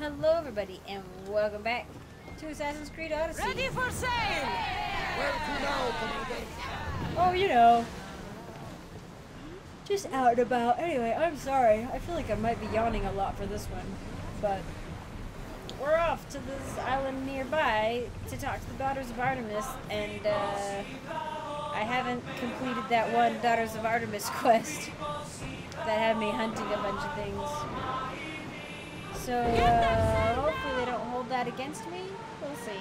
Hello, everybody, and welcome back to Assassin's Creed Odyssey. Ready for sail! Where to now, Oh, you know. Just out and about. Anyway, I'm sorry. I feel like I might be yawning a lot for this one. But we're off to this island nearby to talk to the Daughters of Artemis. And uh, I haven't completed that one Daughters of Artemis quest that had me hunting a bunch of things. So uh, hopefully they don't hold that against me. We'll see.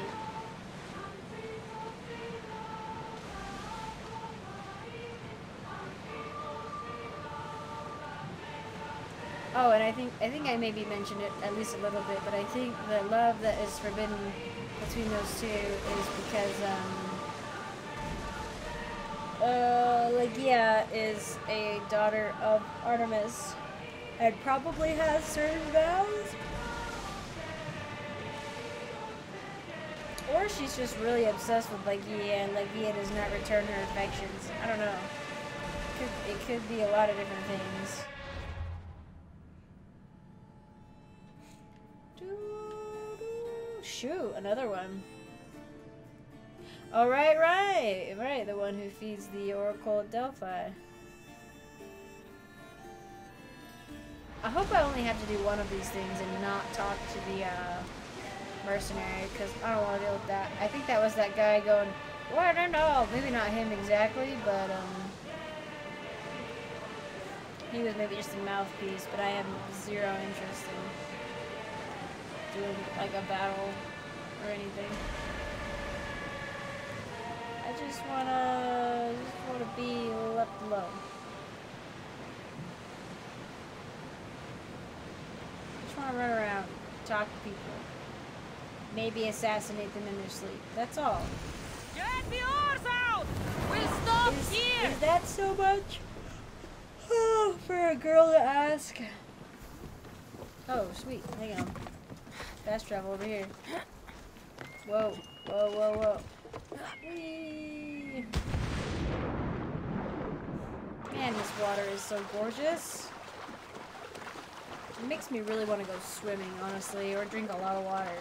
Oh, and I think I think I maybe mentioned it at least a little bit, but I think the love that is forbidden between those two is because um, uh, Legia is a daughter of Artemis and probably has certain vows. Or she's just really obsessed with Legia and Legia does not return her affections. I don't know. It could, it could be a lot of different things. Shoot, another one. Oh, right, right. Right, the one who feeds the Oracle at Delphi. I hope I only have to do one of these things and not talk to the uh, mercenary, because I don't want to deal with that. I think that was that guy going, what and all. Maybe not him exactly, but um, he was maybe just a mouthpiece, but I have zero interest in doing like a battle or anything. I just wanna just wanna be left alone. Just wanna run around, talk to people. Maybe assassinate them in their sleep. That's all. Get the oars out! We'll stop Is, here! is that so much? Oh, for a girl to ask. Oh, sweet. Hang on. Fast travel over here. Whoa, whoa, whoa, whoa. Whee! Man, this water is so gorgeous. It makes me really want to go swimming, honestly, or drink a lot of water.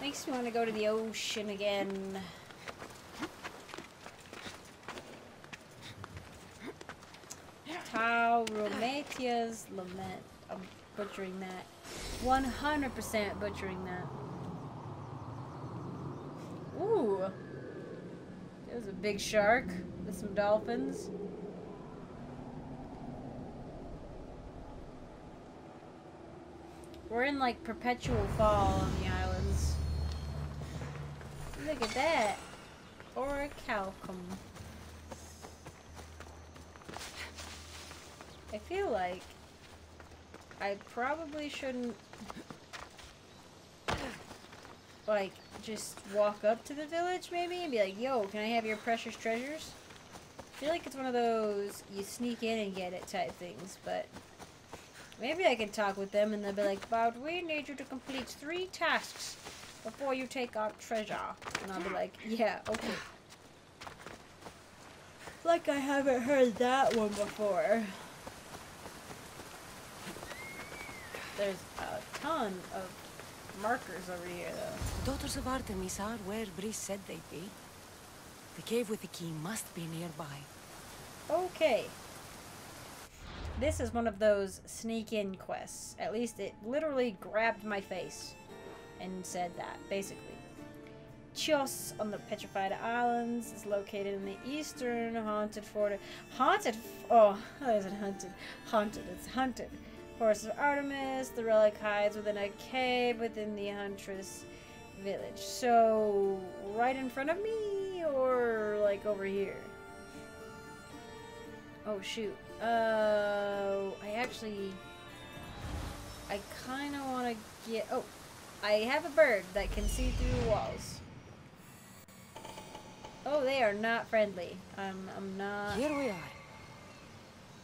Makes me want to go to the ocean again. Tauromatia's Lament. I'm butchering that. 100% butchering that. Ooh. There's a big shark with some dolphins. We're in like perpetual fall on the islands. Look at that. Or a Orichalcum. I feel like I probably shouldn't like just walk up to the village maybe and be like, yo, can I have your precious treasures? I feel like it's one of those you sneak in and get it type things, but maybe I can talk with them and they'll be like, but we need you to complete three tasks before you take our treasure. And I'll be like, yeah, okay. Like I haven't heard that one before. There's a ton of markers over here, though. The daughters of Artemis are where Brice said they'd be. The cave with the key must be nearby. Okay. This is one of those sneak in quests. At least it literally grabbed my face and said that, basically. Chios on the Petrified Islands is located in the eastern haunted fort. Haunted? Oh, is it haunted? Haunted. It's haunted. Forest of Artemis. The relic hides within a cave within the Huntress village. So, right in front of me or like over here? Oh shoot. Uh, I actually, I kind of want to get. Oh, I have a bird that can see through walls. Oh, they are not friendly. I'm, I'm not. Here we are.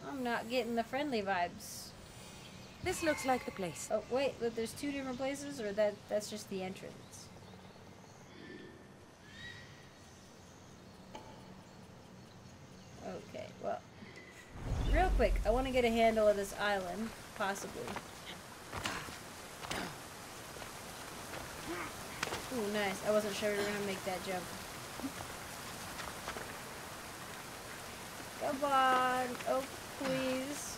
I'm not getting the friendly vibes. This looks like the place. Oh wait, but there's two different places, or that that's just the entrance. Okay, real quick, I want to get a handle of this island, possibly. Ooh, nice. I wasn't sure we were gonna make that jump. Come on. Oh, please.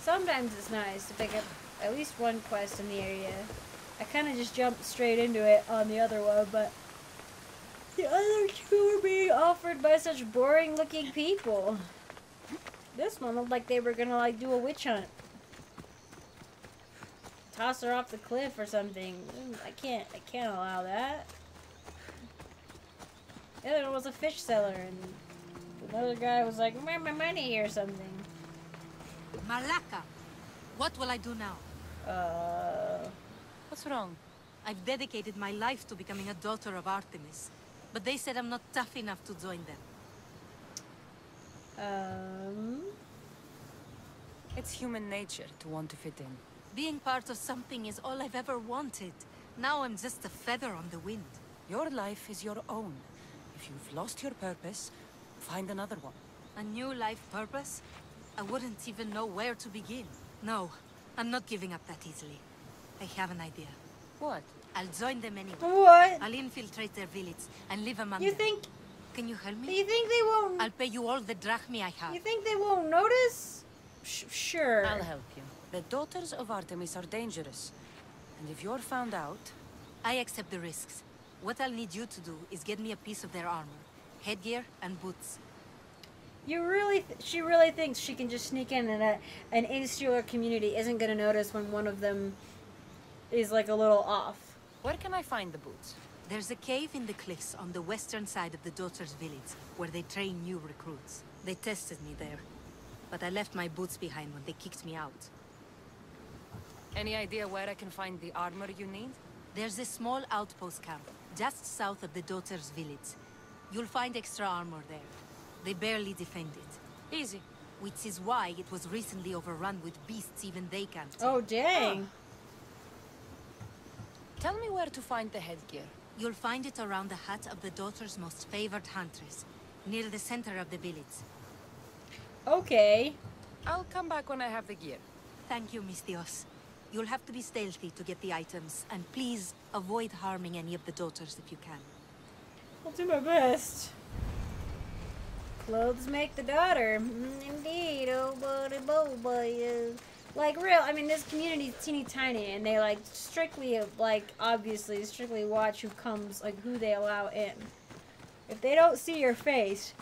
Sometimes it's nice to pick up at least one quest in the area. I kind of just jumped straight into it on the other one, but the other two were being offered by such boring looking people. This one looked like they were gonna like do a witch hunt. Toss her off the cliff or something. Mm, I can't I can't allow that. The other one was a fish seller and another guy was like, Where my money or something. Malaka! What will I do now? Uh What's wrong? I've dedicated my life to becoming a daughter of Artemis. But they said I'm not tough enough to join them. Um It's human nature to want to fit in. Being part of something is all I've ever wanted. Now I'm just a feather on the wind. Your life is your own. If you've lost your purpose, find another one. A new life purpose? I wouldn't even know where to begin. No, I'm not giving up that easily. I have an idea. What? I'll join them anyway. what? I'll infiltrate their village and live among You them. You think Can you help me? do me? you think they won't I'll pay you all the drachmi I have. You think they won't notice? Sh- sure. I'll help you. The daughters of Artemis are dangerous. And if you're found out, I accept the risks. What I'll need you to do is get me a piece of their armor, headgear, and boots. You really, th- she really thinks she can just sneak in and a, an insular community isn't going to notice when one of them is like a little off. where can I find the boots? There's a cave in the cliffs on the western side of the Daughter's village, where they train new recruits. They tested me there, but I left my boots behind when they kicked me out. Any idea where I can find the armor you need? There's a small outpost camp, just south of the Daughter's village. You'll find extra armor there. They barely defend it, Easy. which is why it was recently overrun with beasts even they can't. Oh, take. Oh dang! Tell me where to find the headgear. You'll find it around the hut of the Daughter's most favored huntress, near the center of the village. Okay. I'll come back when I have the gear. Thank you, Miss Dios. You'll have to be stealthy to get the items, and please avoid harming any of the daughters if you can. I'll do my best. Clothes make the daughter. Mm, Indeed, oh buddy, bo boy. Like real, I mean, this community's teeny tiny, and they like strictly, like obviously, strictly watch who comes, like who they allow in. If they don't see your face,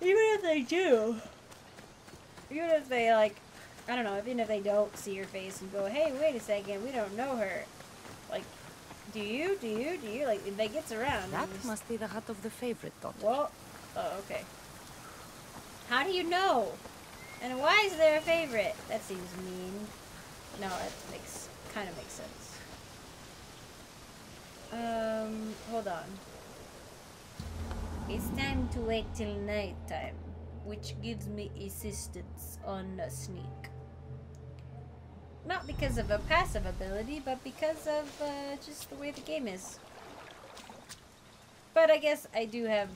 even if they do, even if they like, I don't know, even if they don't see your face and go, hey, wait a second, we don't know her. Like, do you? Do you? Do you? Like, if they gets around. That just- must be the hut of the favorite daughter. well, oh, okay. How do you know? And why is there a favorite? That seems mean. No, it makes kind of makes sense. Um, hold on. It's time to wait till night time, which gives me assistance on a sneak. Not because of a passive ability, but because of uh, just the way the game is. But I guess I do have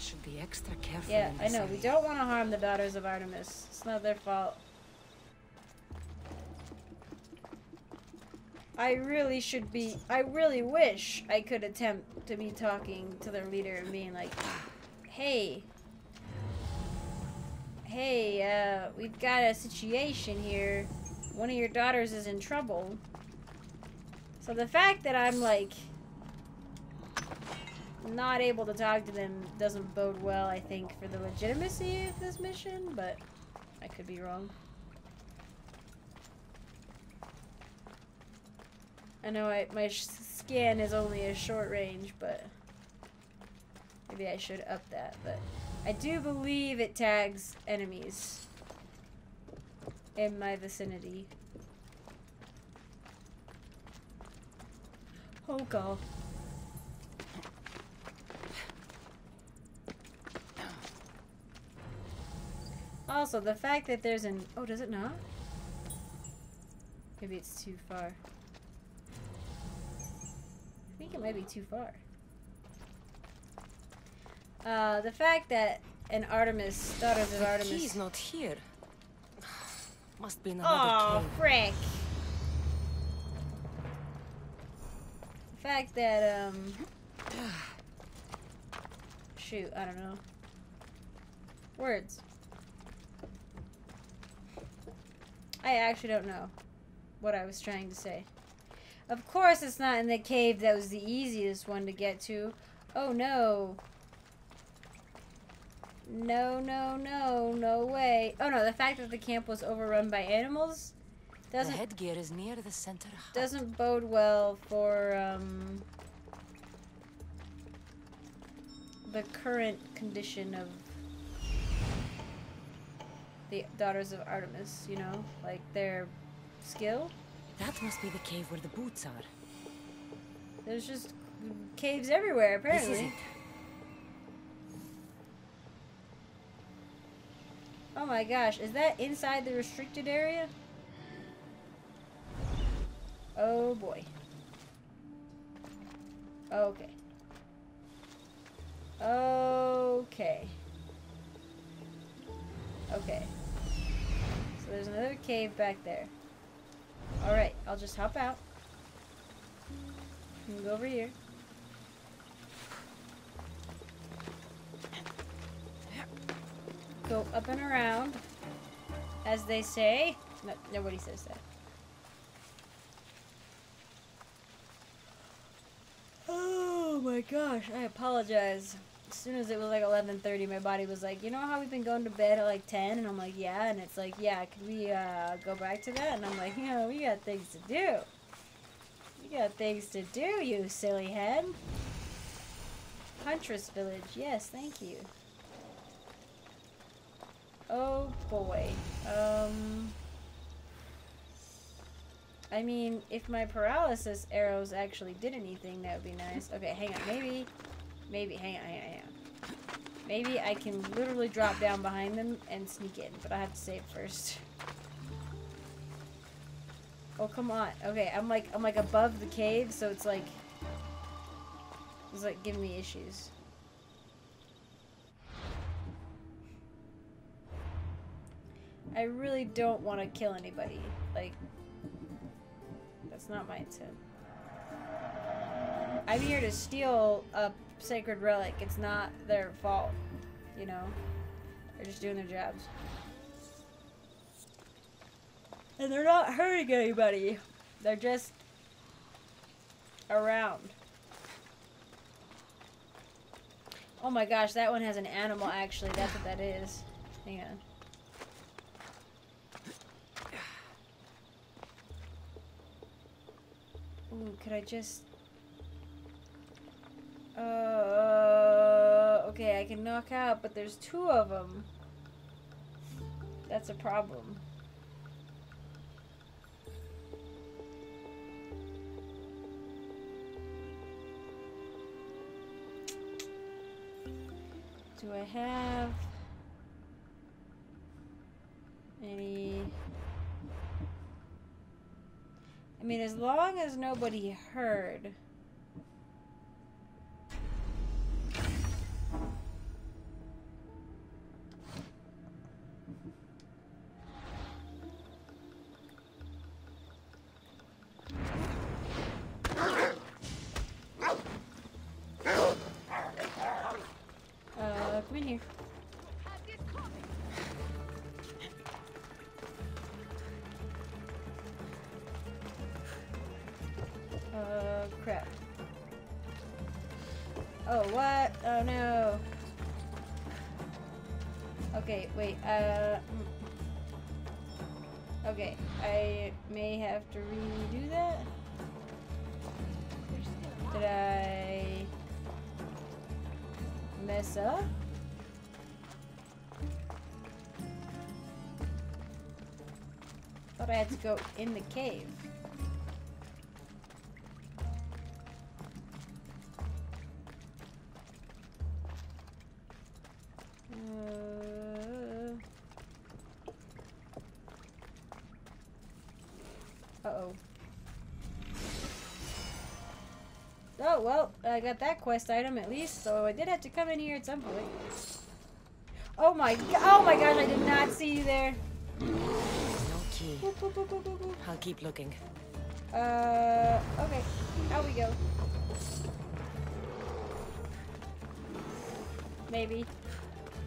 Should be extra careful. yeah, I know. We don't want to harm the daughters of Artemis. It's not their fault. I really should be. I really wish I could attempt to be talking to their leader and being like, hey. Hey, uh, we've got a situation here. One of your daughters is in trouble. So the fact that I'm like not able to talk to them doesn't bode well, I think, for the legitimacy of this mission, but I could be wrong. I know I, my scan is only a short range, but maybe I should up that. But I do believe it tags enemies in my vicinity. Oh god. Also, the fact that there's an... Oh, does it not? Maybe it's too far. I think it might be too far. Uh, the fact that an Artemis, Daughters of Artemis... He's not here. Must be another Oh, cave. frick. fact that, um... Shoot, I don't know. Words. I actually don't know what I was trying to say. Of course it's not in the cave that was the easiest one to get to. Oh no. No, no, no, no way. Oh no, the fact that the camp was overrun by animals doesn't the headgear is near the center hut. doesn't bode well for um the current condition of the daughters of Artemis, you know, like their skill. That must be the cave where the boots are. There's just caves everywhere, apparently. Oh my gosh, is that inside the restricted area? Oh boy. Okay. Okay. Okay. So there's another cave back there. Alright, I'll just hop out. Go over here. Go up and around, as they say. No, nobody says that. Oh my gosh, I apologize. As soon as it was like 11:30, my body was like, "You know how we've been going to bed at like 10?" And I'm like, "Yeah." And it's like, "Yeah, can we uh, go back to that?" And I'm like, "You know, we got things to do. We got things to do, you silly head." Huntress Village. Yes, thank you. Oh boy. Um. I mean, if my paralysis arrows actually did anything, that would be nice. Okay, hang on. Maybe, maybe, hang on, hang on, hang on. Maybe I can literally drop down behind them and sneak in, but I have to save first. Oh, come on. Okay, I'm like, I'm like above the cave, so it's like, it's like giving me issues. I really don't want to kill anybody. Like, that's not my intent. I'm here to steal a sacred relic. It's not their fault, you know? They're just doing their jobs. And they're not hurting anybody. They're just around. Oh my gosh, that one has an animal actually. That's what that is. Hang on. Ooh, could I just... Uh, okay, I can knock out, but there's two of them. That's a problem. Do I have any... I mean, as long as nobody heard. Oh. Oh, no. Okay, wait, uh... mm. Okay, I may have to redo that? Did I... mess up? Thought I had to go in the cave. That quest item at least, so I did have to come in here at some point. Oh my oh my gosh, I did not see you there. No key. Boop, boop, boop, boop, boop, boop. I'll keep looking. Uh, okay. Out we go. Maybe.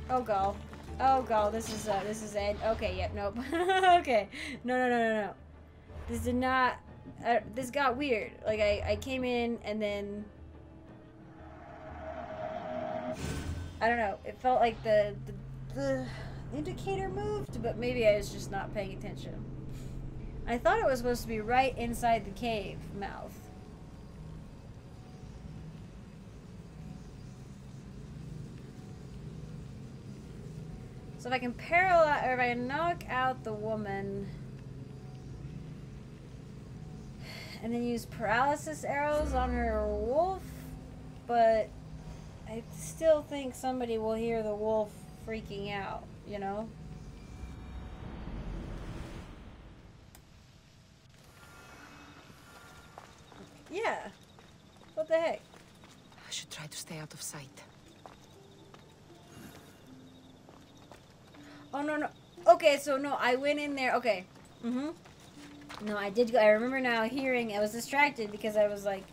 Oh god. Oh god, this is uh this is Ed. Okay, yep, nope. okay. No no no no no. This did not uh, this got weird. Like I, I came in and then I don't know. It felt like the, the the indicator moved, but maybe I was just not paying attention. I thought it was supposed to be right inside the cave mouth. So if I can paralyze, or if I knock out the woman, and then use paralysis arrows on her wolf, but I still think somebody will hear the wolf freaking out, you know? Yeah. What the heck? I should try to stay out of sight. Oh no no. Okay, so no, I went in there. Okay. Mm-hmm. No, I did go. I remember now hearing. I was distracted because I was like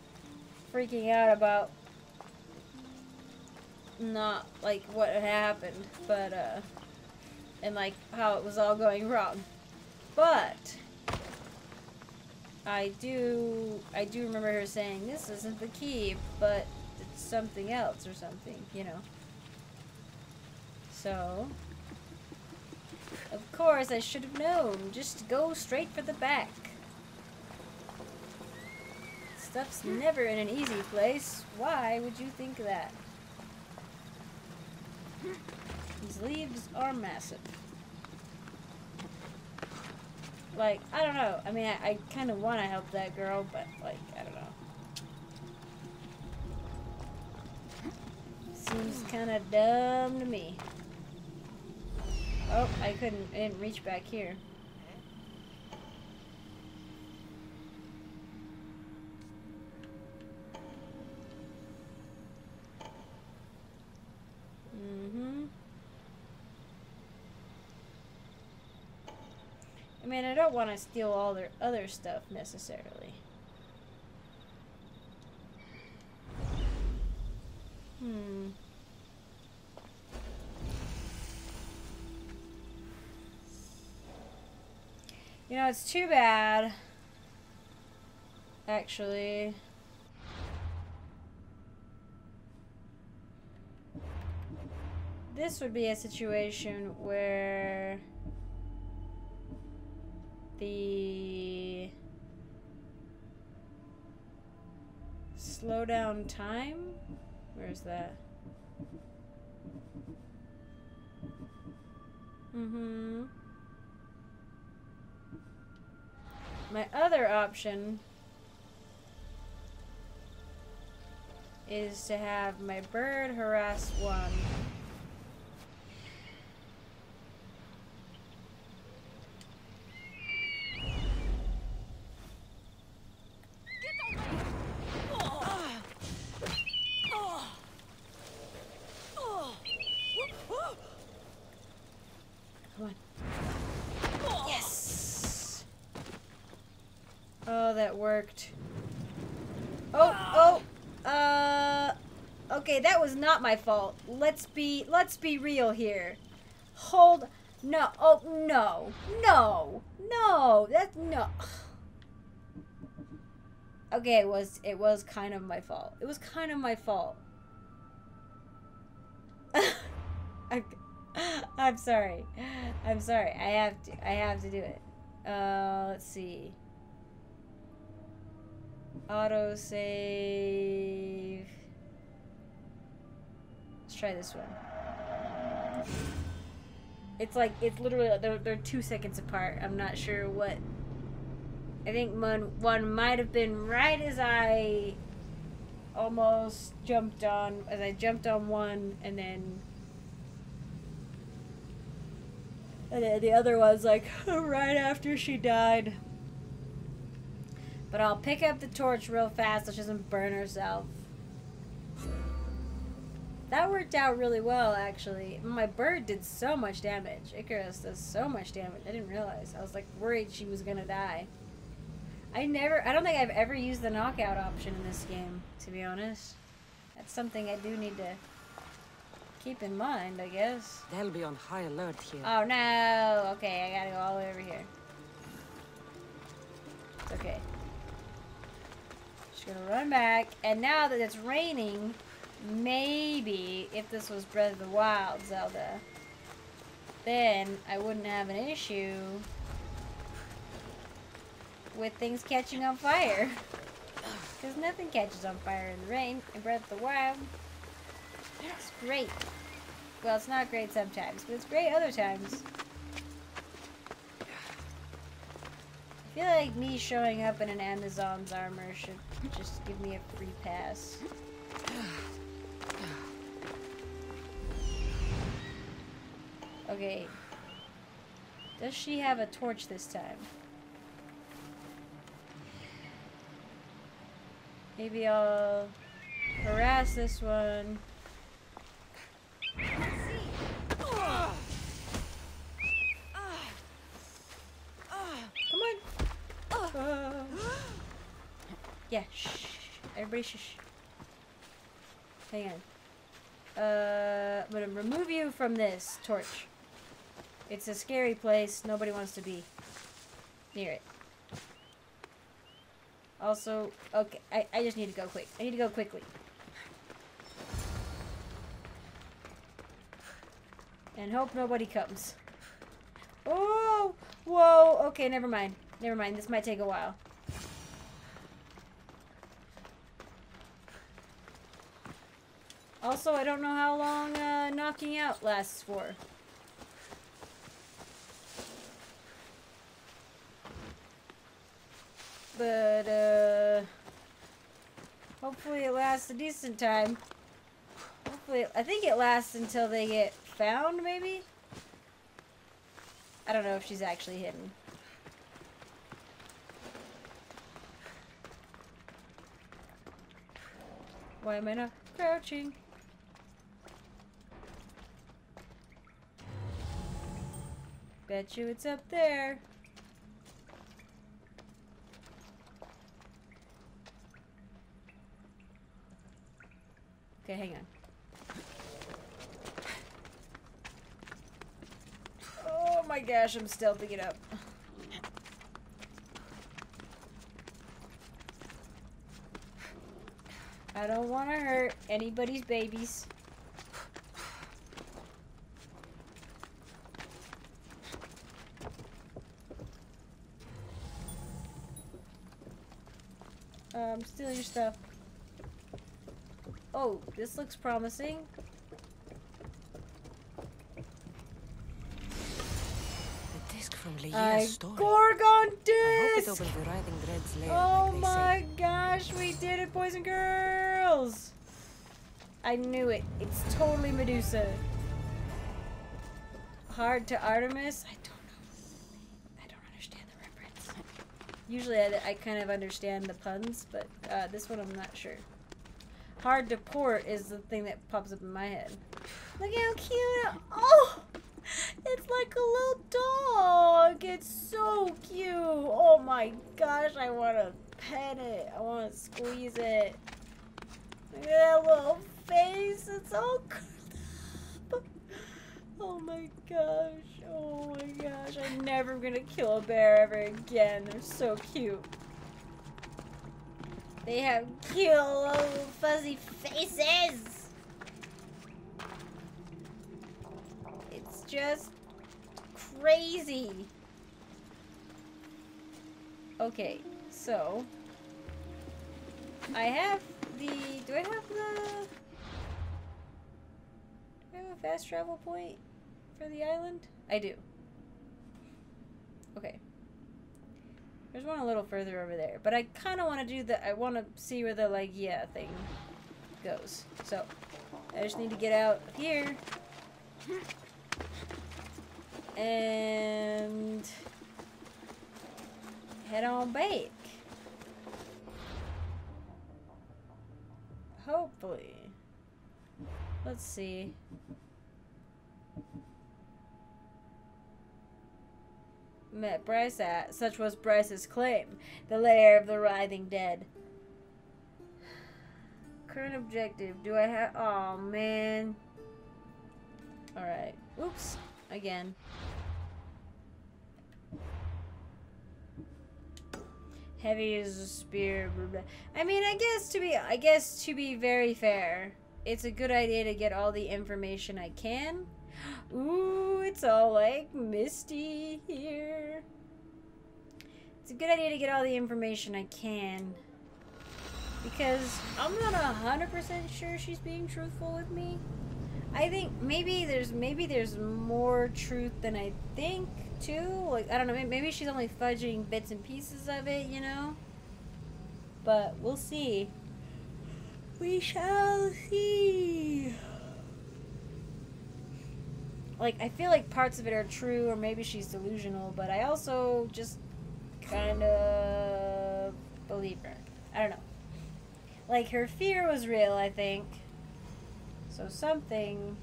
freaking out about not like what had happened, but uh, and like how it was all going wrong. But I do, I do remember her saying this isn't the key, but it's something else or something, you know. So, of course, I should have known. Just go straight for the back. Stuff's never in an easy place. Why would you think that? These leaves are massive. Like, I don't know. I mean, I, I kind of want to help that girl, but, like, I don't know. Seems kind of dumb to me. Oh, I couldn't, I didn't reach back here. Mm-hmm. I mean, I don't want to steal all their other stuff necessarily. Hmm. You know, it's too bad. Actually. This would be a situation where the slow down time where's that? Mm-hmm. My other option is to have my bird harass one Come on. Yes. Oh, that worked. Oh, oh. Uh. Okay, that was not my fault. Let's be let's be real here. Hold. No. Oh no. No. No. That's no. Okay, it was it was kind of my fault. It was kind of my fault. I'm, I'm sorry. I'm sorry. I have to. I have to do it. Uh, let's see. Auto save. Let's try this one. It's like it's literally they're, they're two seconds apart. I'm not sure what. I think one one might have been right as I almost jumped on as I jumped on one and then and then the other was like right after she died. But I'll pick up the torch real fast so she doesn't burn herself. That worked out really well, actually. My bird did so much damage. Icarus does so much damage. I didn't realize. I was like worried she was gonna die. I never, I don't think I've ever used the knockout option in this game, to be honest. That's something I do need to keep in mind, I guess. They'll be on high alert here. Oh no! Okay, I gotta go all the way over here. It's okay. Just gonna run back, and now that it's raining, maybe if this was Breath of the Wild Zelda, then I wouldn't have an issue with things catching on fire. Because nothing catches on fire in the rain in Breath of the Wild. It's great. Well, it's not great sometimes, but it's great other times. I feel like me showing up in an Amazon's armor should just give me a free pass. Okay. Does she have a torch this time? Maybe I'll harass this one. Come on. Uh, yeah, shh. Everybody shh. Hang on. Uh, I'm gonna remove you from this torch. It's a scary place. Nobody wants to be near it. Also, okay, I, I just need to go quick. I need to go quickly. And hope nobody comes. Oh! Whoa! Okay, never mind. Never mind. This might take a while. Also, I don't know how long uh, knocking out lasts for. But, uh... Hopefully it lasts a decent time. Hopefully, I think it lasts until they get found, maybe? I don't know if she's actually hidden. Why am I not crouching? Bet you it's up there. Okay, hang on. Oh my gosh, I'm stealthing it up. I don't want to hurt anybody's babies. Um, steal your stuff. Oh, this looks promising. The disc from A Leah's story. Gorgon I hope it disc! the Dread's lair, Oh like my gosh, we did it, boys and girls! I knew it. It's totally Medusa. Hard to Artemis? I don't know. I don't understand the reference. Usually I, I kind of understand the puns, but uh, this one I'm not sure. Hard to port is the thing that pops up in my head. Look how cute! Oh! It's like a little dog! It's so cute! Oh my gosh, I want to pet it. I want to squeeze it. Look at that little face. It's curled up. Oh my gosh. Oh my gosh. I'm never gonna kill a bear ever again. They're so cute. They have cute little fuzzy faces. It's just crazy. Okay, so I have the. Do I have the? Do I have a fast travel point for the island? I do. Okay. There's one a little further over there, but I kind of want to do the. I want to see where the like yeah thing goes. So I just need to get out here and head on back. Hopefully. Let's see. Met Bryce at. Such was Bryce's claim. The lair of the writhing dead. Current objective. Do I have... Oh, man. Alright. Oops. Again. Heavy as a spear. I mean, I guess to be... I guess to be very fair, it's a good idea to get all the information I can. Ooh, it's all like misty here. It's a good idea to get all the information I can. Because I'm not a hundred percent sure she's being truthful with me. I think maybe there's maybe there's more truth than I think too. Like I don't know, maybe she's only fudging bits and pieces of it, you know. But we'll see. We shall see. Like I feel like parts of it are true, or maybe she's delusional. But I also just kind of believe her. I don't know. Like her fear was real, I think. So something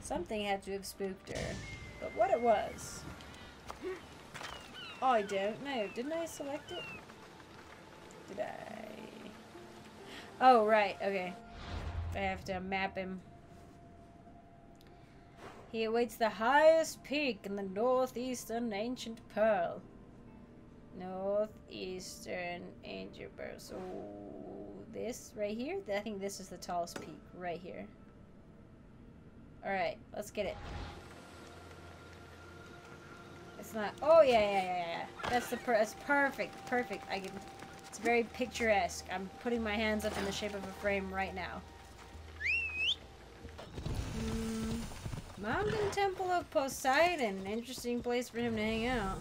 something had to have spooked her. But what it was I don't know. Didn't I select it? Did I? Oh, right. Okay. I have to map him. He awaits the highest peak in the northeastern ancient pearl. Northeastern ancient pearl. So this right here? I think this is the tallest peak right here. Alright, let's get it. It's not. Oh yeah, yeah, yeah, yeah. That's the. Per that's perfect. Perfect. I can. It's very picturesque. I'm putting my hands up in the shape of a frame right now. Mountain Temple of Poseidon. An interesting place for him to hang out.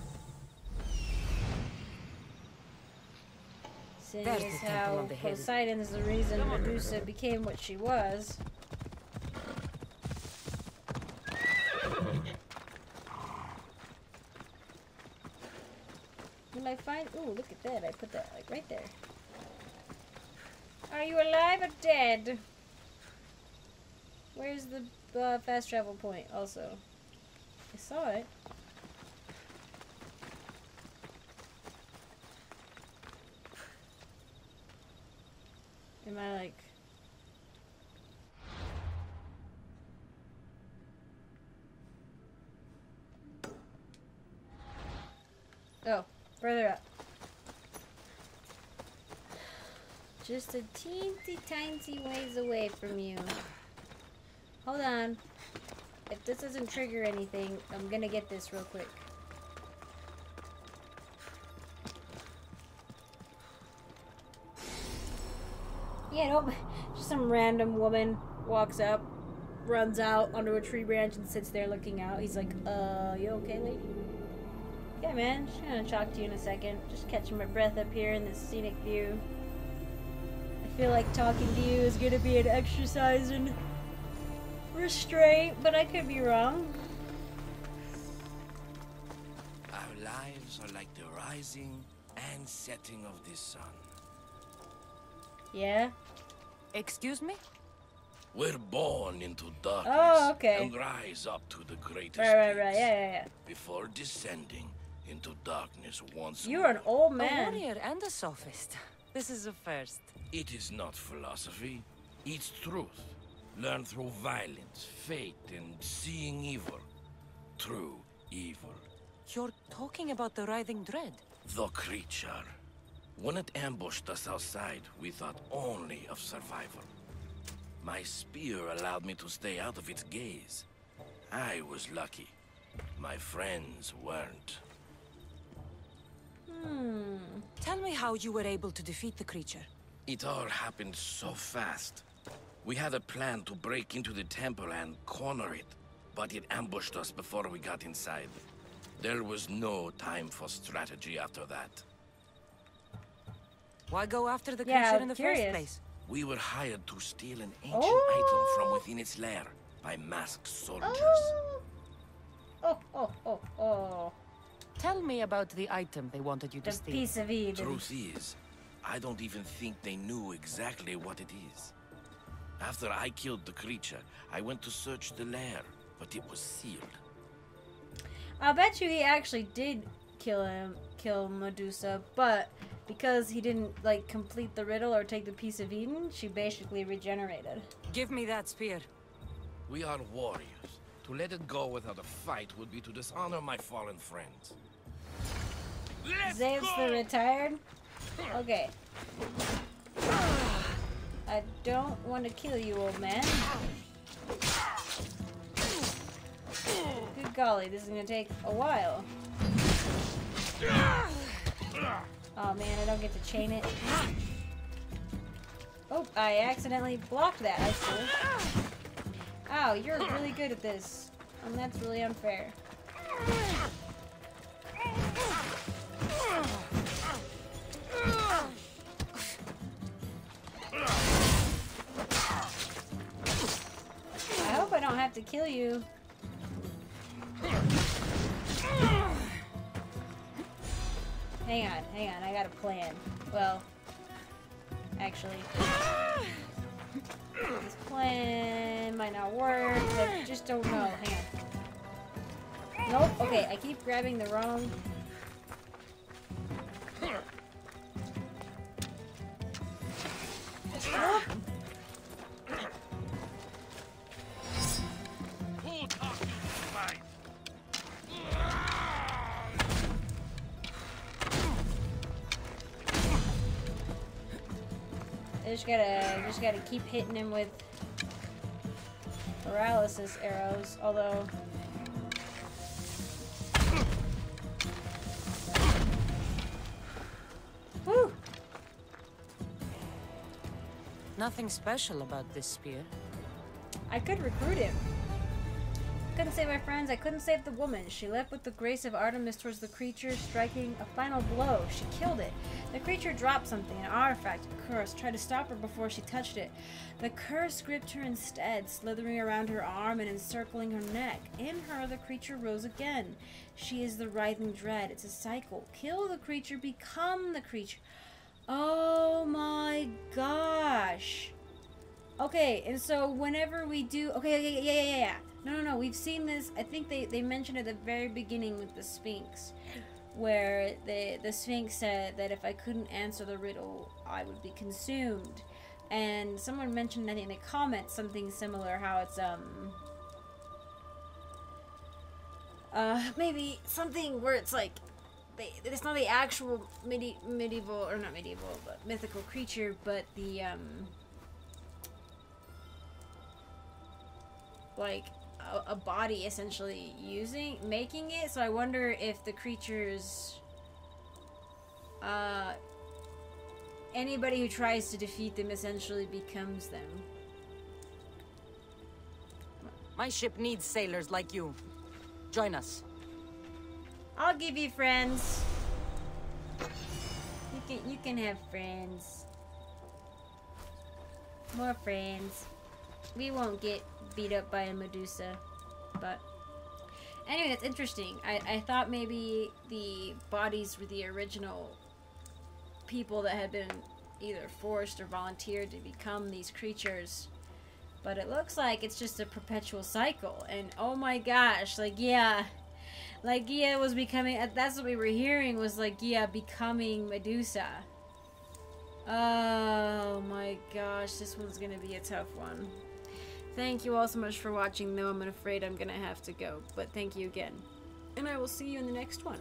Seeing There's as how of the Hidden. Poseidon is the reason Medusa became what she was. Will I find? Ooh, look at that! I put that like right there. Are you alive or dead? Where's the uh, fast travel point? Also, I saw it. Am I like? Oh, further up. Just a teensy tiny ways away from you. Hold on. If this doesn't trigger anything, I'm gonna get this real quick. Yeah, don't. Just some random woman walks up, runs out onto a tree branch, and sits there looking out. He's like, "Uh, you okay, lady?" Yeah, man. Just gonna talk to you in a second. Just catching my breath up here in this scenic view. I feel like talking to you is gonna be an exercise in restraint, but I could be wrong. Our lives are like the rising and setting of the sun. Yeah. Excuse me? We're born into darkness Oh, okay. and rise up to the greatest Right, right, right. peaks Yeah, yeah, yeah. before descending into darkness once You're more. an old A man. warrior and a sophist. This is a first. It is not philosophy, it's truth. Learned through violence, fate, and seeing evil. True evil. You're talking about the writhing dread. The creature. When it ambushed us outside, we thought only of survival. My spear allowed me to stay out of its gaze. I was lucky. My friends weren't. Hmm. Tell me how you were able to defeat the creature. It all happened so fast. We had a plan to break into the temple and corner it, but it ambushed us before we got inside. There was no time for strategy after that. Why go after the Yeah, creature I'm in the curious. first place? We were hired to steal an ancient Oh. item from oh. within its lair by masked soldiers. Oh. Oh, oh, oh, oh. Tell me about the item they wanted you to The steal. piece of Eden. Truth is, I don't even think they knew exactly what it is. After I killed the creature, I went to search the lair, but it was sealed. I bet you he actually did kill him, kill Medusa, but because he didn't like complete the riddle or take the piece of Eden, she basically regenerated. Give me that spear. We are warriors. To let it go without a fight would be to dishonor my fallen friends. Zeus the retired? Okay. I don't want to kill you, old man. Good golly, this is gonna take a while. Oh man, I don't get to chain it. Oh, I accidentally blocked that, I see. Ow, you're really good at this. And that's really unfair. To kill you. Hang on, hang on, I got a plan. Well, actually, this plan might not work. I just don't know. Hang on. Nope. Okay, I keep grabbing the wrong. Gotta, gotta keep hitting him with paralysis arrows. Although, whew, Nothing special about this spear. I could recruit him. Couldn't save my friends. I couldn't save the woman. She leapt with the grace of Artemis towards the creature, striking a final blow. She killed it. The creature dropped something, an artifact, a curse, tried to stop her before she touched it. The curse gripped her instead, slithering around her arm and encircling her neck. In her, the creature rose again. She is the writhing dread. It's a cycle. Kill the creature, become the creature. Oh my gosh. Okay, and so whenever we do, okay, yeah, yeah, yeah, yeah. No, no, no. We've seen this. I think they they mentioned at the very beginning with the Sphinx, where the the Sphinx said that if I couldn't answer the riddle, I would be consumed. And someone mentioned, in the comments, something similar. How it's um. Uh, maybe something where it's like, they, it's not the actual medi- medieval or not medieval, but mythical creature, but the um. like a, a body essentially using making it. So i wonder if the creatures uh anybody who tries to defeat them essentially becomes them. My ship needs sailors like you. Join us. i'll give you friends. You can you can have friends. More friends we won't get beat up by a medusa but anyway that's interesting. I i thought maybe the bodies were the original people that had been either forced or volunteered to become these creatures but it looks like it's just a perpetual cycle and oh my gosh like yeah like Gia was becoming uh, that's what we were hearing was like Gia becoming Medusa. Oh my gosh this one's gonna be a tough one thank you all so much for watching though I'm afraid I'm gonna have to go but thank you again. And I will see you in the next one